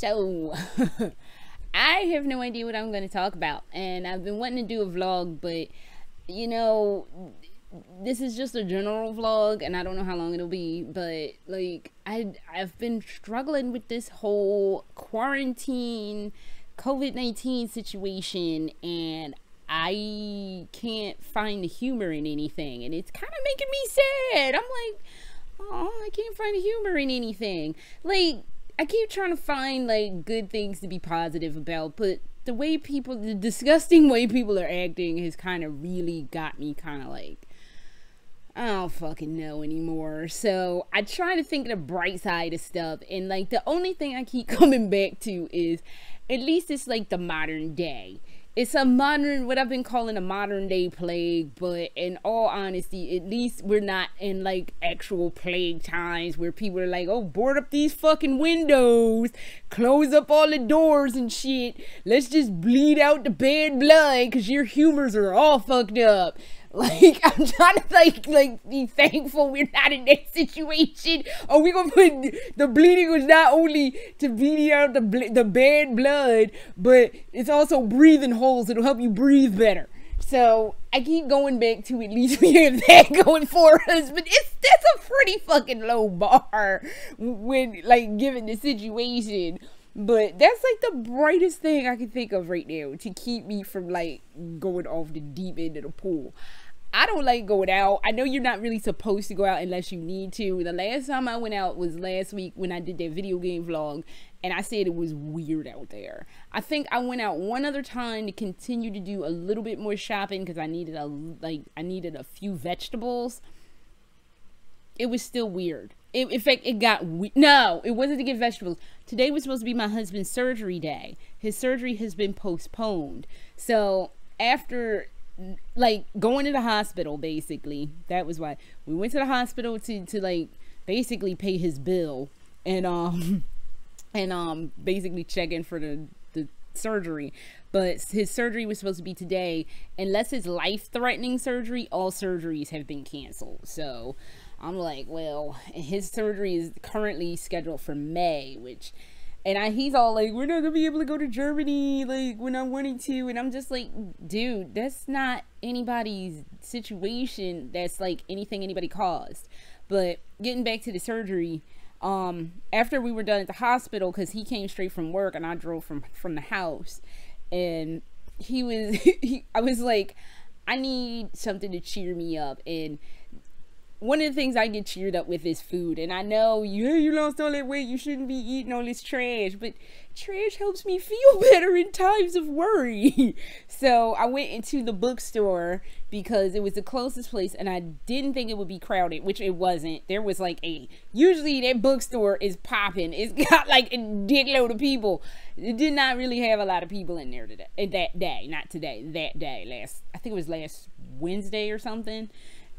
So, I have no idea what I'm going to talk about, and I've been wanting to do a vlog, but you know, this is just a general vlog, and I don't know how long it'll be, but like, I I've been struggling with this whole quarantine, COVID 19 situation, and I can't find the humor in anything, and it's kind of making me sad. I'm like, oh, I can't find the humor in anything. Like, I keep trying to find like good things to be positive about, but the way people, the disgusting way people are acting has kind of really got me kind of like, I don't fucking know anymore. So I try to think of the bright side of stuff, and like the only thing I keep coming back to is at least it's like the modern day it's a modern what i've been calling a modern day plague but in all honesty at least we're not in like actual plague times where people are like oh board up these fucking windows close up all the doors and shit. Let's just bleed out the bad blood because your humors are all fucked up like I'm trying to like like be thankful we're not in that situation. Or we gonna put the bleeding was not only to bleed out the the bad blood, but it's also breathing holes. It'll help you breathe better. So I keep going back to at least we have that going for us, but it's that's a pretty fucking low bar when like given the situation. But that's like the brightest thing I can think of right now to keep me from like going off the deep end of the pool. I don't like going out. I know you're not really supposed to go out unless you need to. The last time I went out was last week when I did that video game vlog, and I said it was weird out there. I think I went out one other time to continue to do a little bit more shopping because I needed a like I needed a few vegetables. It was still weird. It, in fact, it got we- no. It wasn't to get vegetables. Today was supposed to be my husband's surgery day. His surgery has been postponed. So after like going to the hospital basically. That was why. We went to the hospital to to like basically pay his bill and um and um basically check in for the the surgery. But his surgery was supposed to be today. Unless it's life threatening surgery all surgeries have been canceled. So i'm like well his surgery is currently scheduled for may which and I, he's all like, we're not gonna be able to go to Germany like when I'm wanting to, and I'm just like, dude, that's not anybody's situation. That's like anything anybody caused. But getting back to the surgery, um, after we were done at the hospital, because he came straight from work and I drove from from the house, and he was, he, I was like, I need something to cheer me up, and one of the things I get cheered up with is food. And I know you you lost all that weight, you shouldn't be eating all this trash, but trash helps me feel better in times of worry. so I went into the bookstore because it was the closest place and I didn't think it would be crowded, which it wasn't. There was like a usually that bookstore is popping. It's got like a dickload of people. It did not really have a lot of people in there today. Eh, that day, not today, that day, last I think it was last Wednesday or something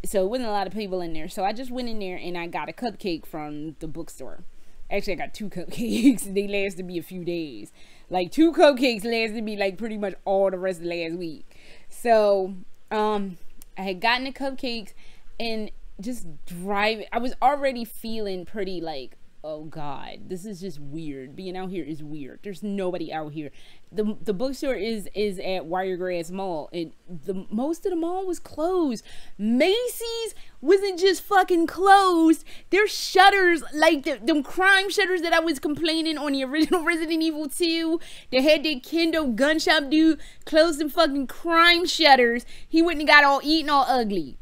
so it wasn't a lot of people in there. So I just went in there and I got a cupcake from the bookstore. Actually, I got two cupcakes. they lasted me a few days. Like two cupcakes lasted me like pretty much all the rest of last week. So um, I had gotten the cupcakes and just driving. I was already feeling pretty like oh god this is just weird. Being out here is weird. There's nobody out here. The the bookstore is is at wiregrass mall and the most of the mall was closed. Macy's wasn't just fucking closed. Their shutters like the them crime shutters that i was complaining on the original resident evil 2 they had that kendo gun shop dude closed them fucking crime shutters. He wouldn't got all eaten all ugly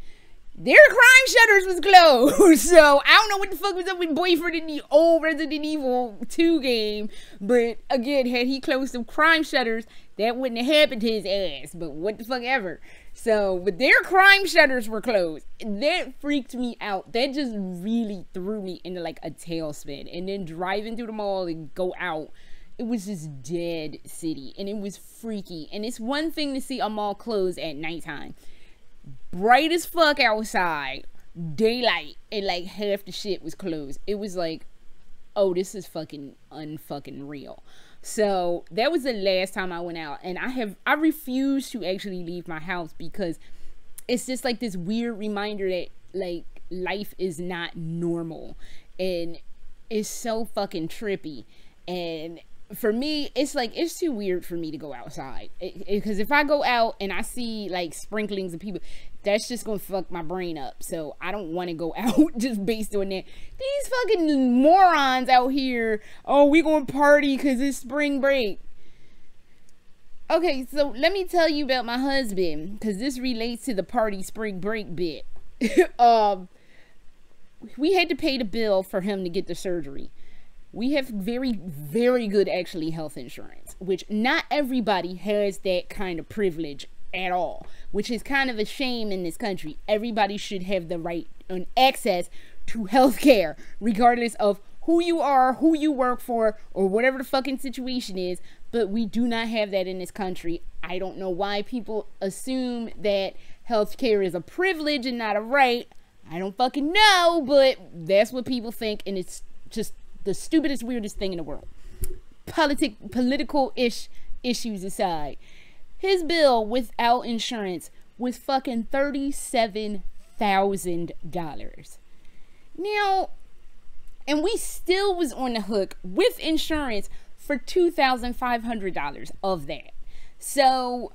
their crime shutters was closed. So I don't know what the fuck was up with boyfriend in the old Resident Evil 2 game. But again, had he closed some crime shutters, that wouldn't have happened to his ass. But what the fuck ever. So, but their crime shutters were closed. That freaked me out. That just really threw me into like a tailspin. And then driving through the mall and go out it was just dead city and it was freaky and it's one thing to see a mall close at nighttime bright as fuck outside, daylight, and like half the shit was closed. It was like, oh, this is fucking unfucking real. So that was the last time I went out, and I have I refuse to actually leave my house because it's just like this weird reminder that like life is not normal, and it's so fucking trippy, and for me, it's like it's too weird for me to go outside because if I go out and I see like sprinklings of people, that's just gonna fuck my brain up. So I don't want to go out just based on that. These fucking morons out here. Oh, we gonna party because it's spring break. Okay, so let me tell you about my husband because this relates to the party spring break bit. um, we had to pay the bill for him to get the surgery we have very very good actually health insurance which not everybody has that kind of privilege at all which is kind of a shame in this country. Everybody should have the right and access to health care regardless of who you are who you work for or whatever the fucking situation is. But we do not have that in this country. I don't know why people assume that health care is a privilege and not a right. I don't fucking know but that's what people think and it's just the stupidest, weirdest thing in the world. Politic, political ish issues aside, his bill without insurance was fucking thirty-seven thousand dollars. Now, and we still was on the hook with insurance for two thousand five hundred dollars of that. So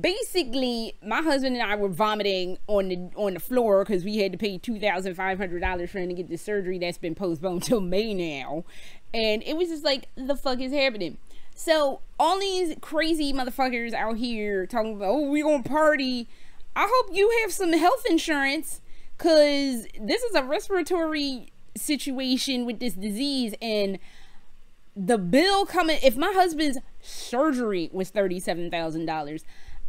basically my husband and I were vomiting on the on the floor because we had to pay two thousand five hundred dollars for him to get the surgery that's been postponed till May now, and it was just like the fuck is happening. So all these crazy motherfuckers out here talking about oh we gonna party. I hope you have some health insurance because this is a respiratory situation with this disease and the bill coming if my husband's surgery was $37,000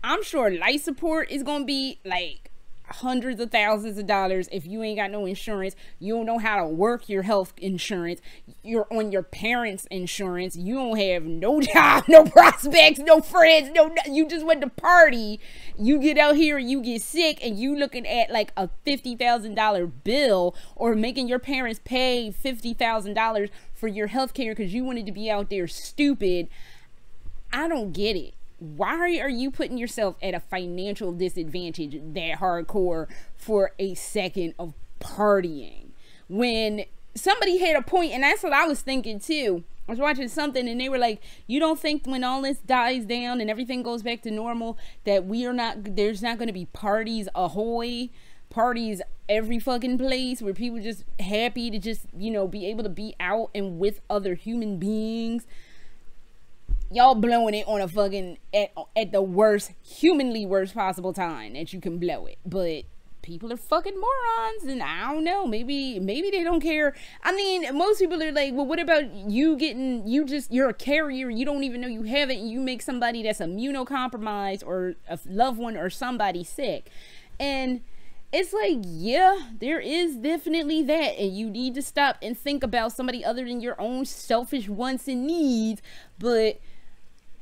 I'm sure life support is gonna be like hundreds of thousands of dollars if you ain't got no insurance you don't know how to work your health insurance you're on your parents insurance you don't have no job no prospects no friends no you just went to party. You get out here and you get sick and you looking at like a $50,000 bill or making your parents pay $50,000 for your health care because you wanted to be out there stupid. I don't get it why are you putting yourself at a financial disadvantage that hardcore for a second of partying? When somebody had a point and that's what i was thinking too. I was watching something and they were like you don't think when all this dies down and everything goes back to normal that we are not there's not going to be parties ahoy parties every fucking place where people just happy to just you know be able to be out and with other human beings y'all blowing it on a fucking at, at the worst humanly worst possible time that you can blow it but people are fucking morons and i don't know maybe maybe they don't care i mean most people are like well what about you getting you just you're a carrier you don't even know you have it and you make somebody that's immunocompromised or a loved one or somebody sick and it's like, yeah, there is definitely that. And you need to stop and think about somebody other than your own selfish wants and needs. But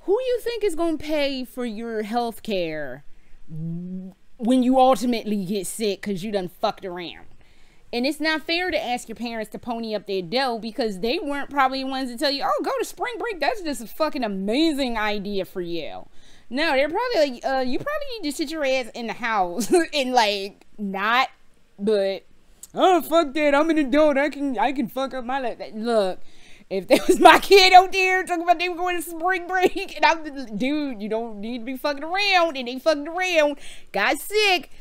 who you think is going to pay for your health care when you ultimately get sick because you done fucked around? And it's not fair to ask your parents to pony up their dough because they weren't probably the ones to tell you, oh, go to spring break. That's just a fucking amazing idea for you. No, they're probably like, uh, you probably need to sit your ass in the house and like not, but oh fuck that, I'm an adult. I can I can fuck up my life. Look, if there was my kid out there talking about they were going to spring break, and I'm dude, you don't need to be fucking around, and they fucking around, got sick.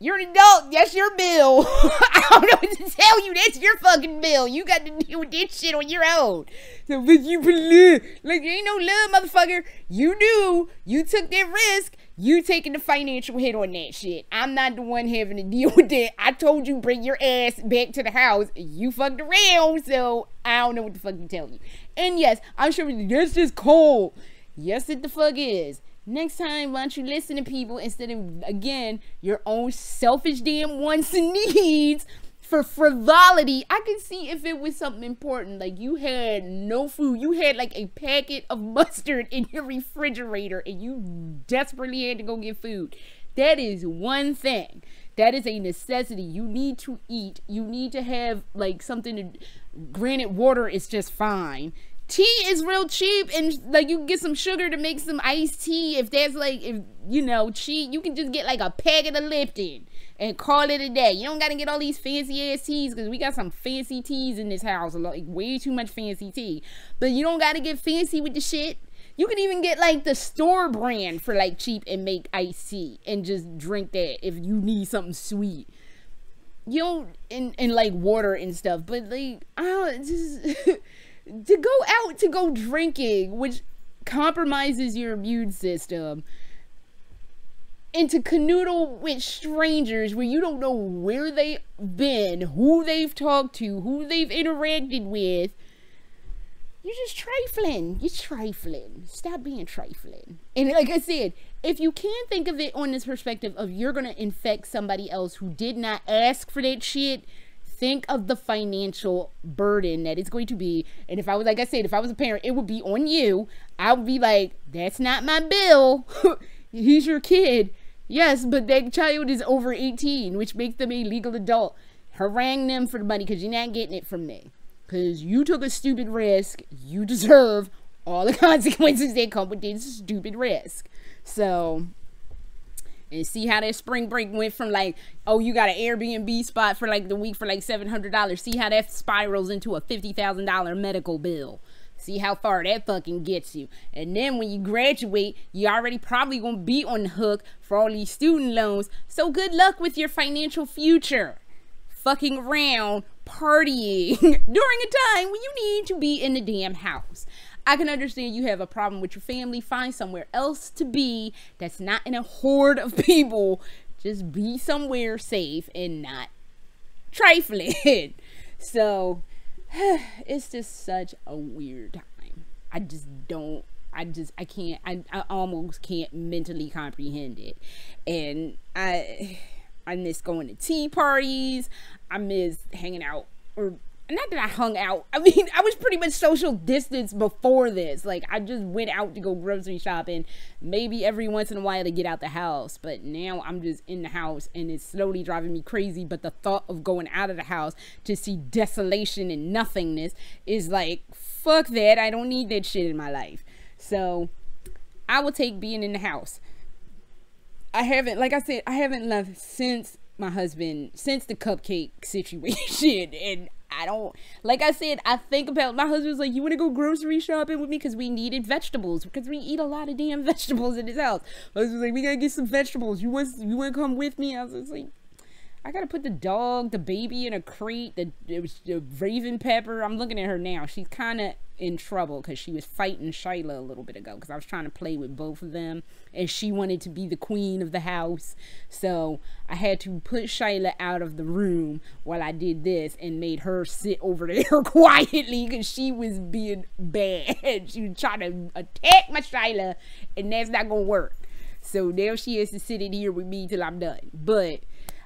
You're an adult. That's your bill. I don't know what to tell you. That's your fucking bill. You got to deal with this shit on your own. So, but you believe, like, ain't no love, motherfucker. You knew. You took that risk. You taking the financial hit on that shit. I'm not the one having to deal with that. I told you bring your ass back to the house. You fucked around, so I don't know what the fuck to tell you. And yes, I'm sure that's just cold. Yes, it the fuck is. Next time, why don't you listen to people instead of again your own selfish damn wants and needs for frivolity, I can see if it was something important, like you had no food, you had like a packet of mustard in your refrigerator and you desperately had to go get food. That is one thing. That is a necessity. You need to eat. You need to have like something to granted water is just fine. Tea is real cheap and like you can get some sugar to make some iced tea. If that's like if you know cheap you can just get like a packet of lipton and call it a day. You don't gotta get all these fancy ass teas because we got some fancy teas in this house like way too much fancy tea. But you don't gotta get fancy with the shit. You can even get like the store brand for like cheap and make iced tea and just drink that if you need something sweet. You don't and, and like water and stuff but like i don't just to go out to go drinking, which compromises your immune system, and to canoodle with strangers where you don't know where they've been, who they've talked to, who they've interacted with. You're just trifling. You're trifling. Stop being trifling. And like I said, if you can think of it on this perspective of you're gonna infect somebody else who did not ask for that shit, think of the financial burden that it's going to be. And if I was, like I said, if I was a parent, it would be on you. I would be like, that's not my bill. He's your kid. Yes, but that child is over 18, which makes them a legal adult. Harangue them for the money because you're not getting it from me. Because you took a stupid risk. You deserve all the consequences that come with this stupid risk. So, and see how that spring break went from like, oh, you got an Airbnb spot for like the week for like $700. See how that spirals into a $50,000 medical bill. See how far that fucking gets you. And then when you graduate, you already probably gonna be on the hook for all these student loans. So good luck with your financial future. Fucking around, partying during a time when you need to be in the damn house. I can understand you have a problem with your family. Find somewhere else to be that's not in a horde of people. Just be somewhere safe and not trifling. so it's just such a weird time. I just don't I just I can't I, I almost can't mentally comprehend it. And I I miss going to tea parties. I miss hanging out or not that I hung out. I mean, I was pretty much social distance before this. Like, I just went out to go grocery shopping, maybe every once in a while to get out the house. But now I'm just in the house and it's slowly driving me crazy. But the thought of going out of the house to see desolation and nothingness is like, fuck that. I don't need that shit in my life. So, I will take being in the house. I haven't, like I said, I haven't left since my husband since the cupcake situation and I don't like I said I think about my husband's like you want to go grocery shopping with me because we needed vegetables because we eat a lot of damn vegetables in this house. I was like we gotta get some vegetables. You want you want to come with me? I was like I gotta put the dog, the baby in a crate. The it was the Raven Pepper. I'm looking at her now. She's kind of in trouble because she was fighting Shyla a little bit ago because I was trying to play with both of them, and she wanted to be the queen of the house. So I had to put Shyla out of the room while I did this and made her sit over there quietly because she was being bad. she was trying to attack my Shyla, and that's not gonna work. So now she has to sit in here with me till I'm done. But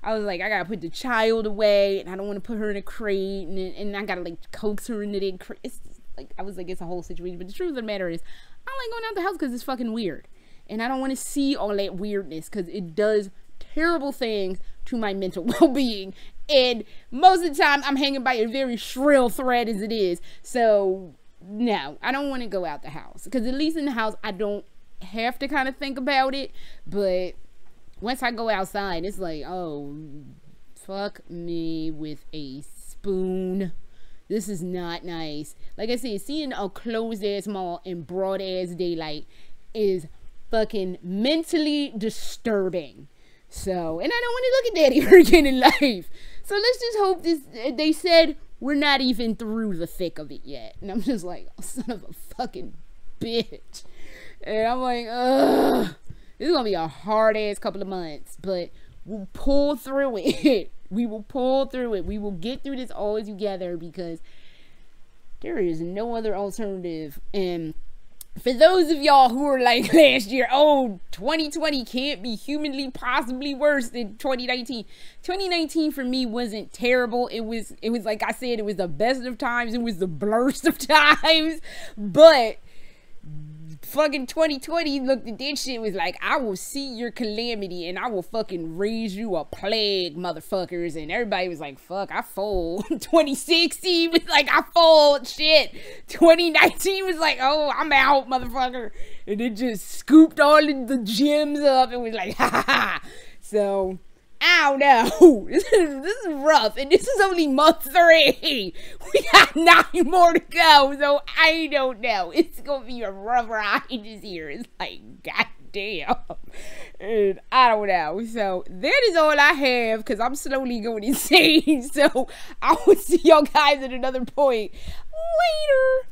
I was like, I gotta put the child away, and I don't want to put her in a crate, and, and I gotta like coax her into the crate. It's like I was like, it's a whole situation. But the truth of the matter is, I don't like going out the house because it's fucking weird, and I don't want to see all that weirdness because it does terrible things to my mental well-being. And most of the time, I'm hanging by a very shrill thread as it is. So no, I don't want to go out the house because at least in the house, I don't have to kind of think about it, but once I go outside, it's like, oh, fuck me with a spoon. This is not nice. Like I said, seeing a closed ass mall in broad ass daylight is fucking mentally disturbing. So, and I don't want to look at that ever again in life. So let's just hope this. Eh, they said we're not even through the thick of it yet, and I'm just like, oh, son of a fucking bitch. And I'm like, ugh. This is gonna be a hard ass couple of months, but we'll pull through it. we will pull through it. We will get through this all together because there is no other alternative. And for those of y'all who are like last year, oh, 2020 can't be humanly possibly worse than 2019. 2019 for me wasn't terrible. It was it was like I said, it was the best of times, it was the blurst of times. But fucking 2020 looked at that shit was like, I will see your calamity and I will fucking raise you a plague, motherfuckers. And everybody was like, fuck, I fold. 2016 was like, I fold. Shit. 2019 was like, oh, I'm out, motherfucker. And it just scooped all the gems up and was like, ha ha ha. So Don't know. This is, this is rough, and this is only month three. We got nine more to go, so I don't know. It's gonna be a rough ride this year. It's like, goddamn. And I don't know. So that is all I have because I'm slowly going insane. So I will see y'all guys at another point later.